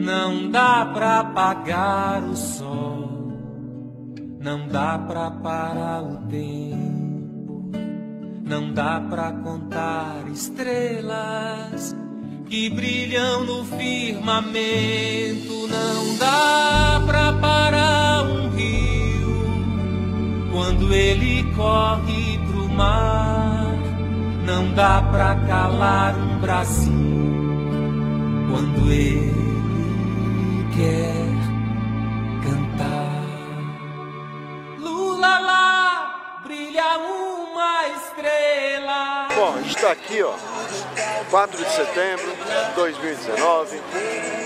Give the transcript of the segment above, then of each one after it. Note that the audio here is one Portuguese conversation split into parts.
Não dá pra apagar o sol, não dá pra parar o tempo, não dá pra contar estrelas que brilham no firmamento, não dá pra parar um rio quando ele corre pro mar, não dá pra calar um Brasil quando ele está aqui, ó, 4 de setembro de 2019.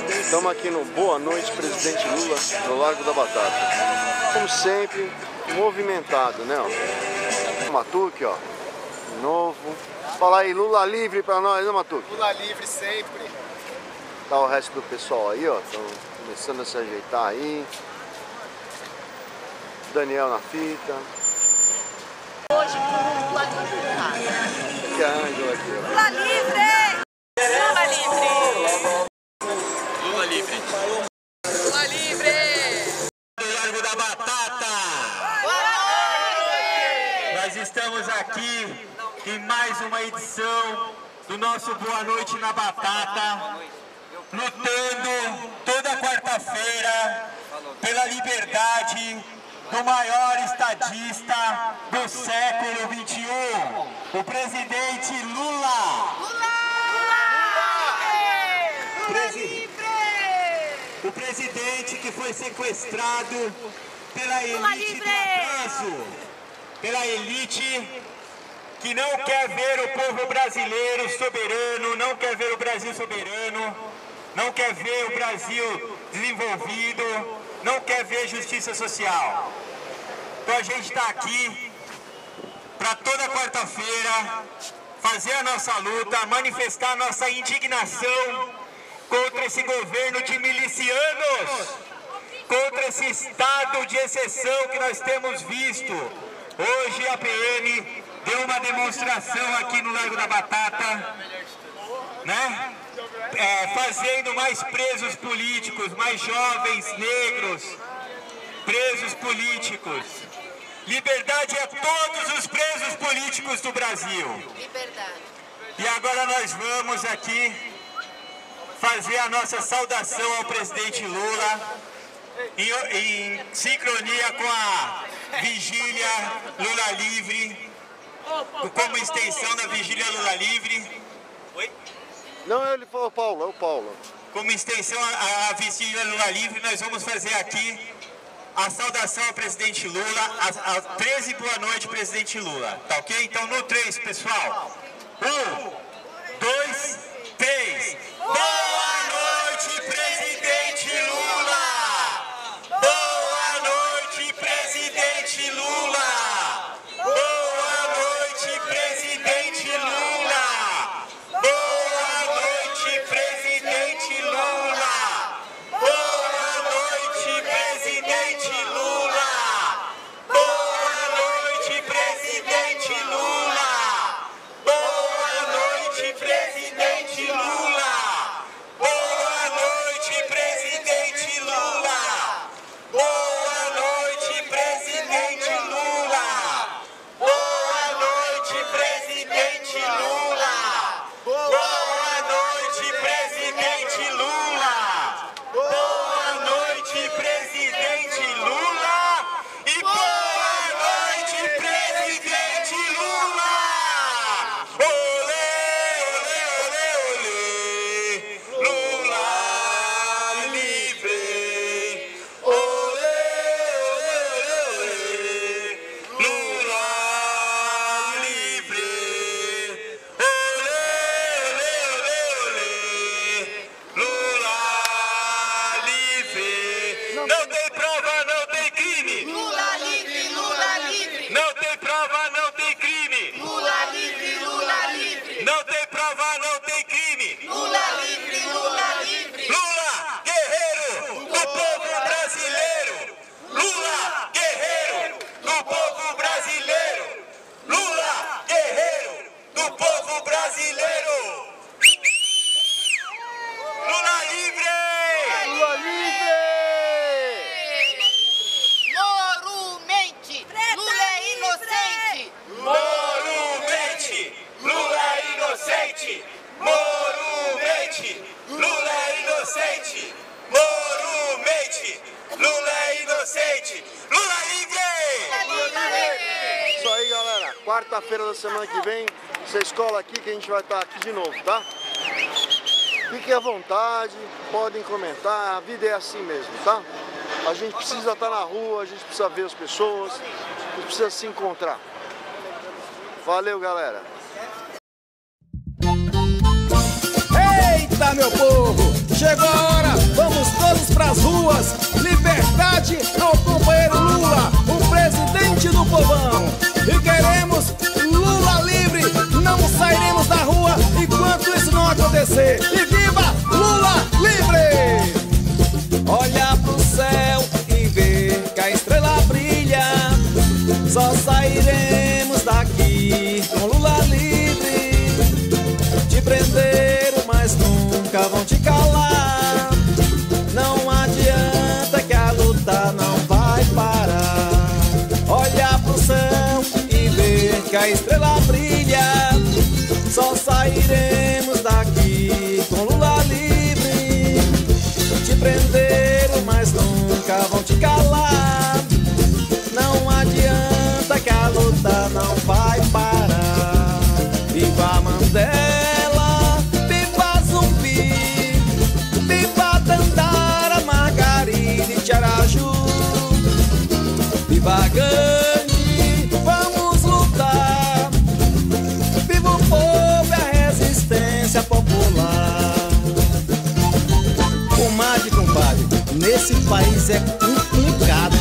Estamos aqui no Boa Noite Presidente Lula, no Largo da Batata. Como sempre, movimentado, né? Ó. Matuque, ó, de novo. Fala aí, Lula livre pra nós, né, Matuque? Lula livre sempre. Tá o resto do pessoal aí, ó. Estão começando a se ajeitar aí. Daniel na fita. É a Ângela aqui, ó. Lula livre! Lula livre! Lula livre. Lula livre! Do Largo da Batata. Nós estamos aqui em mais uma edição do nosso Boa Noite na Batata, lutando toda quarta-feira pela liberdade do maior estadista do século XXI, o presidente Lula. Presi- O presidente que foi sequestrado pela elite do atraso, pela elite que não quer ver o povo brasileiro soberano, não quer ver o Brasil soberano, não quer ver o Brasil desenvolvido, não quer ver justiça social. Então a gente está aqui para toda quarta-feira fazer a nossa luta, manifestar a nossa indignação contra esse governo de milicianos, contra esse estado de exceção que nós temos visto. Hoje a PM deu uma demonstração aqui no Largo da Batata, né? É, fazendo mais presos políticos, mais jovens negros, presos políticos. Liberdade a todos os presos políticos do Brasil. Liberdade. E agora nós vamos aqui fazer a nossa saudação ao presidente Lula em, em sincronia com a vigília Lula Livre, como extensão da vigília Lula Livre. Oi? Não, ele falou Paulo, é o Paulo. Como extensão à, à vigília Lula Livre, nós vamos fazer aqui a saudação ao presidente Lula, às, às 13 boa noite, presidente Lula. Tá ok? Então no 3, pessoal. Um, Quarta-feira da semana que vem, você escola aqui que a gente vai estar aqui de novo, tá? Fiquem à vontade, podem comentar, a vida é assim mesmo, tá? A gente precisa estar na rua, a gente precisa ver as pessoas, a gente precisa se encontrar. Valeu, galera! Eita, meu povo! Chegou a hora, vamos todos pras ruas! Liberdade ao companheiro Lula, o presidente do povão! E viva Lula livre! Olha pro céu e ver que a estrela brilha, só sairemos daqui com Lula livre. Te prenderam, mas nunca vão te calar. Não adianta que a luta não vai parar. Olha pro céu e ver que a estrela brilha. Só sairemos Viva Gandhi, vamos lutar. Viva o povo e a resistência popular. Comadre, compadre, nesse país é complicado.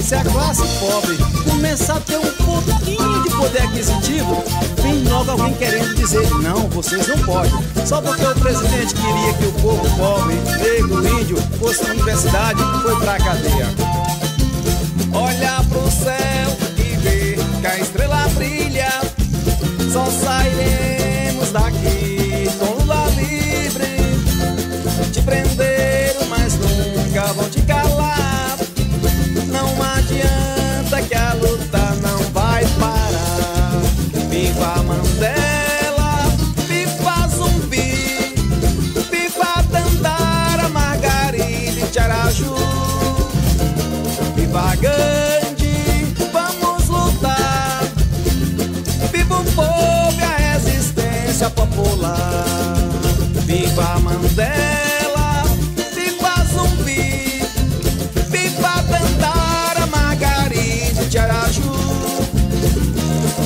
Se a classe pobre começar a ter um pouquinho de poder aquisitivo, vem logo alguém querendo dizer: não, vocês não podem. Só porque o presidente queria que o povo pobre, negro, índio fosse na universidade, foi pra cadeia.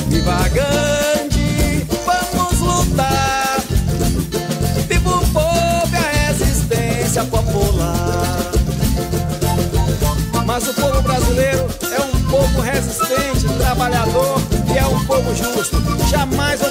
Viva Gandhi, vamos lutar. Viva o povo e a resistência popular. Mas o povo brasileiro é um povo resistente, trabalhador e é um povo justo. Jamais